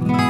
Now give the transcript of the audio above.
Bye.